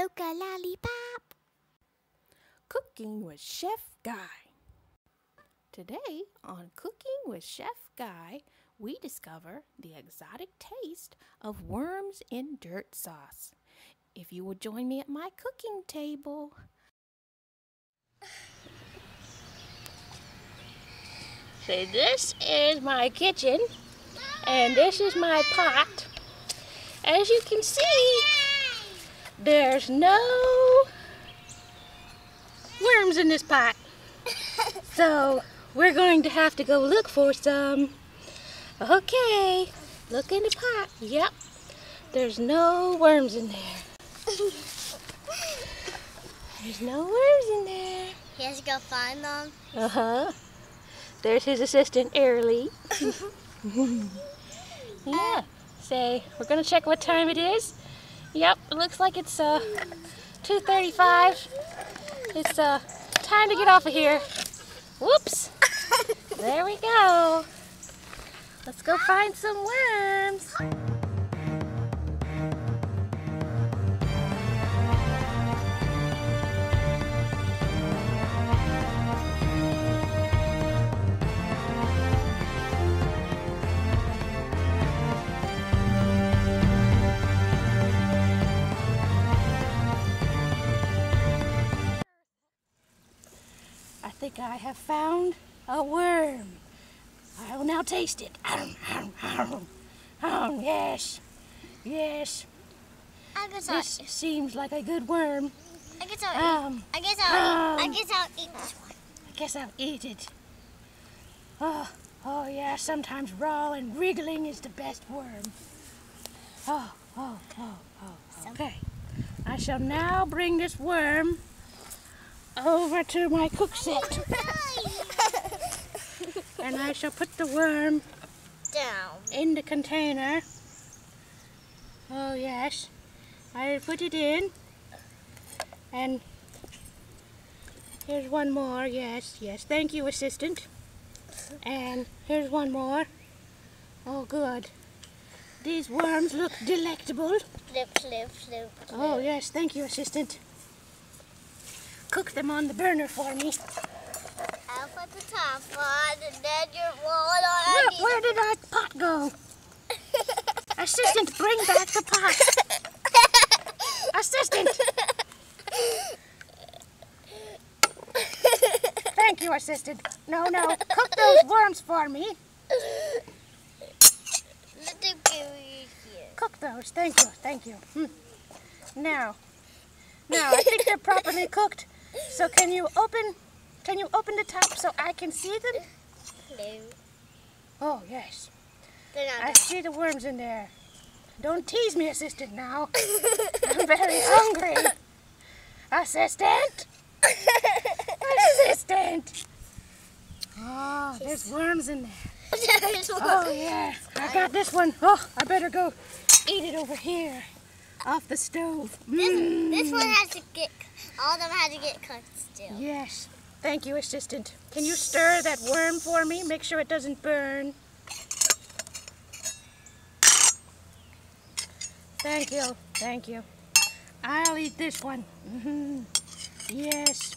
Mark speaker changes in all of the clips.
Speaker 1: Loca lollipop.
Speaker 2: Cooking with Chef Guy. Today on Cooking with Chef Guy, we discover the exotic taste of worms in dirt sauce. If you would join me at my cooking table. So this is my kitchen and this is my pot. As you can see, there's no worms in this pot. So we're going to have to go look for some. Okay, look in the pot. Yep, there's no worms in there. There's no worms in there.
Speaker 1: He has to go find them.
Speaker 2: Uh-huh. There's his assistant, Airlie. yeah. Say, we're gonna check what time it is. Yep, it looks like it's uh 2:35. It's uh time to get off of here. Whoops. There we go. Let's go find some worms. Think I have found a worm. I will now taste it. Ahem, ahem, ahem. Oh, yes. Yes.
Speaker 1: I guess
Speaker 2: This seems like a good worm.
Speaker 1: I guess I'll.
Speaker 2: Um,
Speaker 1: I guess I'll. I
Speaker 2: um.
Speaker 1: guess I'll eat this one.
Speaker 2: I guess I'll eat it. Oh, oh yeah, sometimes raw and wriggling is the best worm. Oh, oh, oh, oh, okay. I shall now bring this worm over to my cook set. And I shall put the worm
Speaker 1: Down.
Speaker 2: in the container. Oh yes, I will put it in. And here's one more. Yes, yes. Thank you, assistant. And here's one more. Oh, good. These worms look delectable.
Speaker 1: Flip, flip, flip.
Speaker 2: Oh yes, thank you, assistant. Cook them on the burner for me.
Speaker 1: I'll put the top on, and then your one
Speaker 2: Where,
Speaker 1: on.
Speaker 2: where did our pot go? Assistant, bring back the pot. Assistant. Thank you, assistant. No, no, cook those worms for me.
Speaker 1: Let them go in here.
Speaker 2: Cook those. Thank you, thank you. Hmm. Now, now I think they're properly cooked. So can you open, can you open the top so I can see them?
Speaker 1: No,
Speaker 2: Oh yes. I
Speaker 1: done.
Speaker 2: see the worms in there. Don't tease me, assistant. Now I'm very hungry. Assistant, assistant. Oh, there's worms in there. Oh yeah, I got this one. Oh, I better go eat it over here, off the stove.
Speaker 1: This,
Speaker 2: Mm.
Speaker 1: this one has to get. All of them had to get cooked still.
Speaker 2: Yes. Thank you, assistant. Can you stir that worm for me? Make sure it doesn't burn. Thank you. Thank you. I'll eat this one. hmm Yes.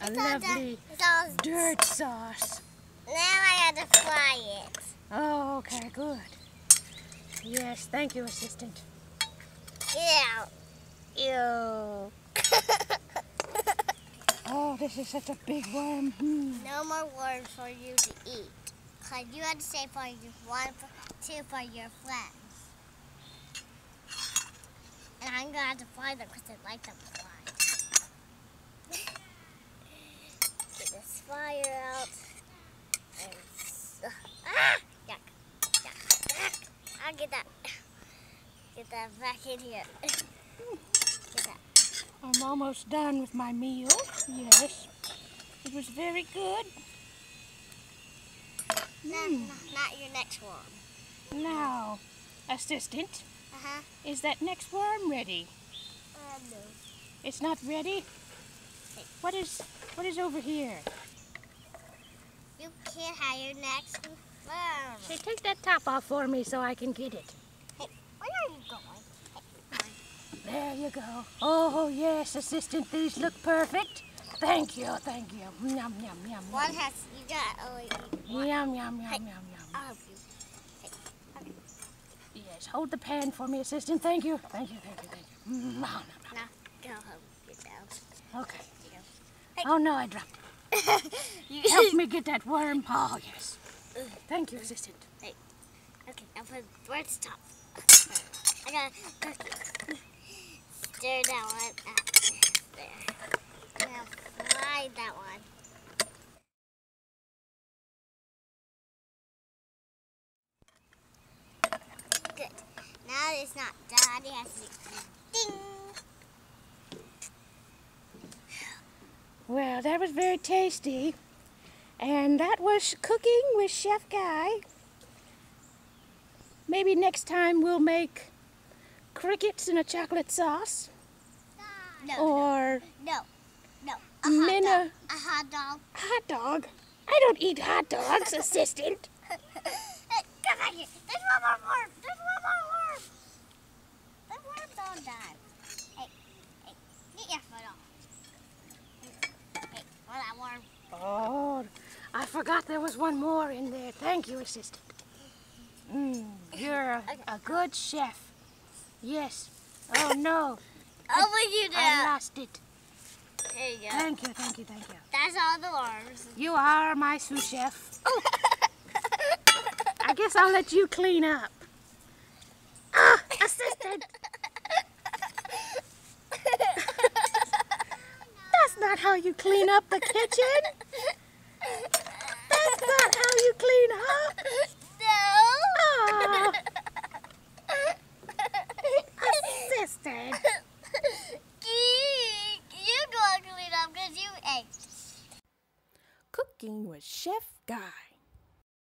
Speaker 2: A
Speaker 1: It's all
Speaker 2: lovely
Speaker 1: all
Speaker 2: dirt sauce.
Speaker 1: Now I have to fry it.
Speaker 2: Oh, okay, good. Yes, thank you, assistant.
Speaker 1: Out.
Speaker 2: Ew. Oh, this is such a big worm. Hmm.
Speaker 1: No more worms for you to eat. Cause you had to say for your one, for, two for your friends. And I'm gonna have to fry them because I like them fried. Get this fire out. And ah! Yuck. Yuck. Yuck. I'll get that. That back in here.
Speaker 2: I'm almost done with my meal. Yes. It was very good.
Speaker 1: No, no, not your next one.
Speaker 2: Now, assistant,
Speaker 1: Uh huh.
Speaker 2: is that next worm ready?
Speaker 1: Uh, no.
Speaker 2: It's not ready? What is what is over here?
Speaker 1: You can't have your next worm.
Speaker 2: Say, take that top off for me so I can get it.
Speaker 1: Hey, where are you going? Hey,
Speaker 2: There you go. Oh, yes, assistant, these look perfect. Thank you, thank you. Yum, yum, yum.
Speaker 1: One has, you got one.
Speaker 2: Yum, yum, yum,
Speaker 1: Hey.
Speaker 2: yum, yum.
Speaker 1: I'll help you. Hey, okay.
Speaker 2: Yes, hold the pan for me, assistant. Thank you, thank you, thank you, thank you. Mm, nom, nom,
Speaker 1: Now, go home. Get down.
Speaker 2: Okay.
Speaker 1: Go.
Speaker 2: Oh, no, I dropped it.
Speaker 1: You
Speaker 2: Help me get that worm. Oh, yes. Thank you, assistant.
Speaker 1: Okay, now put where to stop. I cookie. Stir that one out. There. Now fry that one. Good. Now it's not done. It has to ding.
Speaker 2: Well, that was very tasty. And that was cooking with Chef Guy. Maybe next time we'll make crickets in a chocolate sauce
Speaker 1: No,
Speaker 2: or
Speaker 1: no, no. A hot dog. A hot dog.
Speaker 2: hot dog. I don't eat hot dogs, assistant.
Speaker 1: Hey, come back here. There's one more worm. There's one more worm. The worm don't die. Hey, hey, get your foot off. Hey, well, that worm.
Speaker 2: Oh, I forgot there was one more in there. Thank you, assistant. Mm, you're a, a good chef. Yes. Oh no,
Speaker 1: I'll put you
Speaker 2: I
Speaker 1: down.
Speaker 2: lost it.
Speaker 1: There you go.
Speaker 2: Thank you, thank you, thank you.
Speaker 1: That's all the worms.
Speaker 2: You are my sous chef. I guess I'll let you clean up. Ah, assistant. That's not how you clean up the kitchen. That's not how you clean up.
Speaker 1: no.
Speaker 2: Ah, assistant.
Speaker 1: you go and clean up because you ate.
Speaker 2: Cooking with Chef Guy.